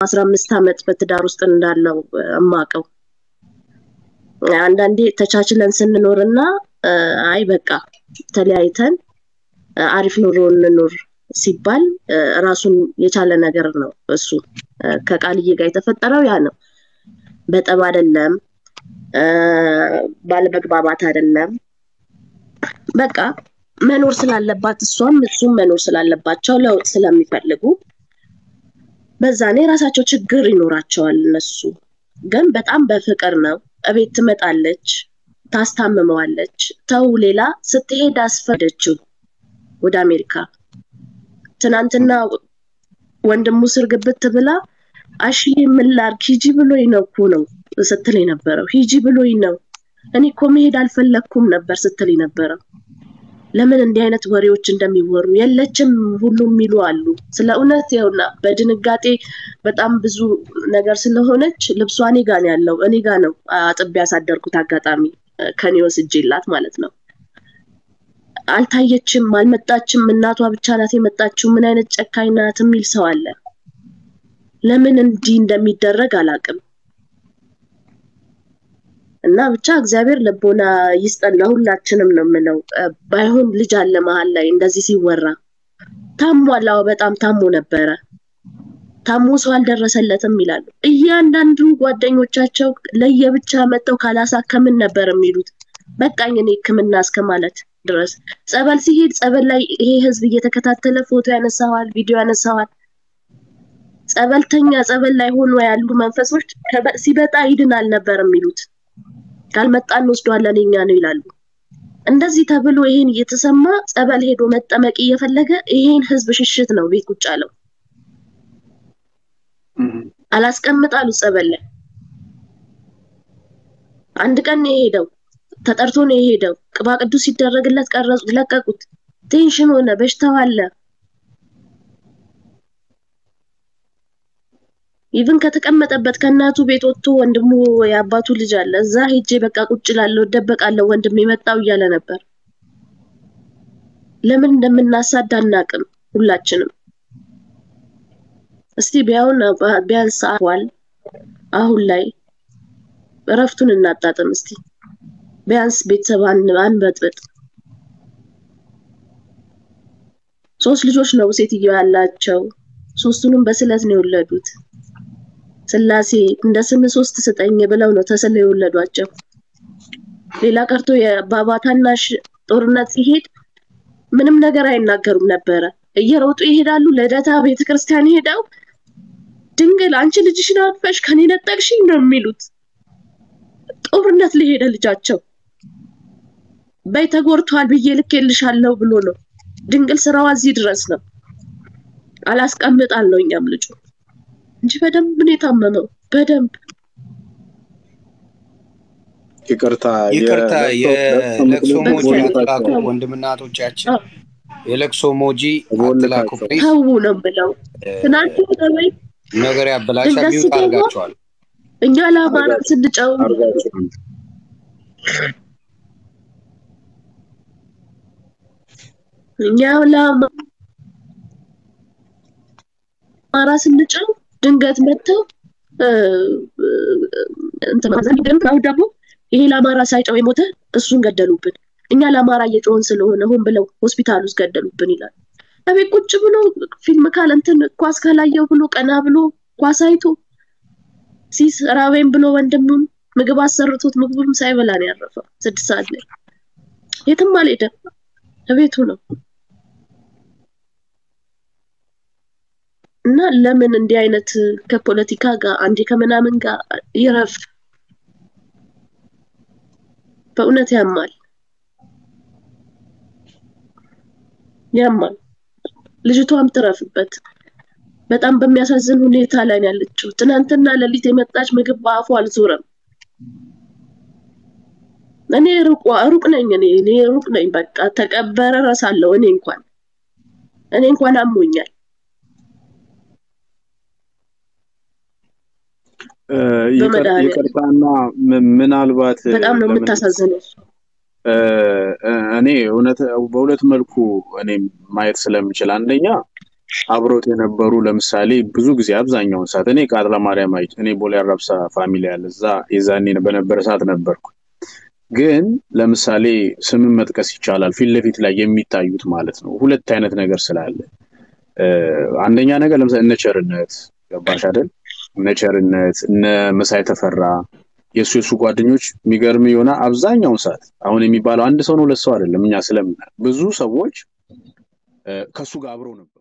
አስራ አምስት ዓመት በትዳር ውስጥ እንዳለው እማቀው አንዳንዴ ተቻችለን ስንኖርና አይ በቃ ተለያይተን አሪፍ ኑሮ እንኑር ሲባል ራሱን የቻለ ነገር ነው። እሱ ከቃልዬ ጋር የተፈጠረው ያ ነው። በጠብ አይደለም፣ ባለመግባባት አይደለም። በቃ መኖር ስላለባት እሷም እሱም መኖር ስላለባቸው ለውጥ ስለሚፈልጉ በዛኔ የራሳቸው ችግር ይኖራቸዋል። እነሱ ግን በጣም በፍቅር ነው። እቤት ትመጣለች፣ ታስታምመዋለች። ተው ሌላ ስትሄድ አስፈደችው ወደ አሜሪካ። ትናንትና ወንድሙ ስር ግብት ብላ አሽዬ ምን ላድርግ ሂጂ ብሎኝ ነው እኮ ነው ስትል የነበረው። ሂጂ ብሎኝ ነው እኔ እኮ መሄድ አልፈለግኩም ነበር ስትል የነበረው። ለምን እንዲህ አይነት ወሬዎች እንደሚወሩ የለችም ሁሉ የሚሉ አሉ። ስለ እውነት ይኸውና በድንጋጤ በጣም ብዙ ነገር ስለሆነች ልብሷ እኔ ጋ ነው ያለው። እኔ ጋ ነው አጥቤ ያሳደርኩት። አጋጣሚ ከኔ ወስጄላት ማለት ነው። አልታየችም፣ አልመጣችም። እናቷ ብቻ ናት የመጣችው። ምን አይነት ጨካኝ ናት የሚል ሰው አለ። ለምን እንዲህ እንደሚደረግ አላውቅም። እና ብቻ እግዚአብሔር ልቦና ይስጠን ለሁላችንም ነው የምለው። ባይሆን ልጅ አለ መሀል ላይ እንደዚህ ሲወራ ታሟል። አዎ በጣም ታሞ ነበረ። ታሞ ሰው አልደረሰለትም ይላሉ። እያንዳንዱ ጓደኞቻቸው ለየብቻ መጥተው ካላሳከምን ነበር የሚሉት። በቃኝ እኔ ሕክምና እስከ ማለት ድረስ ጸበል ሲሄድ ጸበል ላይ ይሄ ህዝብ እየተከታተለ ፎቶ ያነሳዋል፣ ቪዲዮ ያነሳዋል። ጸበልተኛ ጸበል ላይ ሆኖ ያሉ መንፈሶች ሲበጣ ይድናል ነበር የሚሉት። ካልመጣ እንወስደዋለን እኛ ነው ይላሉ። እንደዚህ ተብሎ ይሄን እየተሰማ ጸበል ሄዶ መጠመቅ እየፈለገ ይሄን ህዝብ ሽሽት ነው ቤት ቁጭ አለው። አላስቀምጣሉ ጸበል ላይ አንድ ቀን ነው የሄደው። ተጠርቶ ነው የሄደው። ቅባ ቅዱስ ሲደረግለት ቀረጹት፣ ለቀቁት። tension ሆነ፣ በሽታው አለ። even ከተቀመጠበት ከእናቱ ቤት ወጥቶ ወንድሙ የአባቱ ልጅ አለ እዛ ሄጄ በቃ ቁጭ እላለሁ እደበቃለሁ ወንድም የመጣው እያለ ነበር። ለምን እንደምናሳድድ አናቅም ሁላችንም። እስቲ ቢያውን ቢያንስ ሰዓቷል አሁን ላይ እረፍቱን እናጣጥም እስቲ ቢያንስ ቤተሰብ አንበጥብጥ። ሶስት ልጆች ነው ሴትዮ ያላቸው። ሶስቱንም በስለት ነው የወለዱት። ስላሴ እንደ ስም ሶስት ስጠኝ ብለው ነው ተስለው የወለዷቸው። ሌላ ቀርቶ የባባ ታናሽ ጦርነት ሲሄድ ምንም ነገር አይናገሩም ነበረ። እየሮጡ ይሄዳሉ። ልደታ ቤተክርስቲያን ሄደው ድንግል አንቺ ልጅሽን አቅፈሽ ከኔ ነጠቅሽኝ ነው የሚሉት። ጦርነት ሊሄደ ልጃቸው በይ ተጎድቷል ብዬ ልኬልሻለሁ ብሎ ነው። ድንግል ስራዋ እዚህ ድረስ ነው። አላስቀምጣለሁ እኛም ልጁ እንጂ በደንብ ነው የታመመው። በደንብ ይቅርታ ይቅርታ፣ የለቅሶ ሞጂ አትላኩ ወንድምና እህቶቻችን፣ የለቅሶ ሞጂ አትላኩ ፕሊዝ። ተዉ ነው ብለው ትናንት ወይ? ነገር ያበላሻ ሚውት አድርጋቸዋል። እኛ ለአማራ ስንጨው እኛ ለአማራ ስንጨው ድንገት መጥተው እንትን አሁን ደግሞ ይሄ ለአማራ ሳይጨው የሞተ እሱን ገደሉብን። እኛ ለአማራ እየጮህን ስለሆነ ሆን ብለው ሆስፒታል ውስጥ ገደሉብን ይላል። እቤት ቁጭ ብሎ ፊልም ካለ እንትን ኳስ ካላየው ብሎ ቀና ብሎ ኳስ አይቶ ሲስ ራቤን ብሎ ወንድሙን ምግብ አሰርቶት ምግቡም ሳይበላ ነው ያረፈው። ስድስት ሰዓት ላይ የትም አልሄደም፣ እቤቱ ነው። እና ለምን እንዲህ አይነት ከፖለቲካ ጋር አንዴ ከምናምን ጋር ይረፍ። በእውነት ያማል ያማል። ልጅቷም ትረፍበት። በጣም በሚያሳዝን ሁኔታ ላይ ነው ያለችው። ትናንትና ሌሊት የመጣች ምግብ በአፉ አልዞረም። እኔ ሩቅ ሩቅ ነኝ እኔ እኔ ሩቅ ነኝ። በቃ ተቀበረ ረሳለሁ። እኔ እንኳን እኔ እንኳን አሞኛል። ይቅርታና ምናልባት በጣም ነው የምታሳዝነው። እኔ እውነት በሁለት መልኩ እኔ ማየት ስለምችል አንደኛ አብሮት የነበሩ ለምሳሌ ብዙ ጊዜ አብዛኛውን ሰዓት እኔ ቃጥላ ማርያም አይ እኔ ቦሌ አራብሳ family ያለ እዛ የዛኔ በነበረ ሰዓት ነበርኩ። ግን ለምሳሌ ስምን መጥቀስ ይቻላል ፊት ለፊት ላይ የሚታዩት ማለት ነው። ሁለት አይነት ነገር ስላለ አንደኛ ነገር ለምሳሌ እነ ቸርነት ገባሽ አይደል? እነ ቸርነት እነ መሳይ ተፈራ የእሱ የእሱ ጓደኞች የሚገርም የሆነ አብዛኛውን ሰዓት አሁን የሚባለው አንድ ሰው ነው ሁለት ሰው አይደለም። እኛ ስለምናል ብዙ ሰዎች ከእሱ ጋር አብረው ነበር።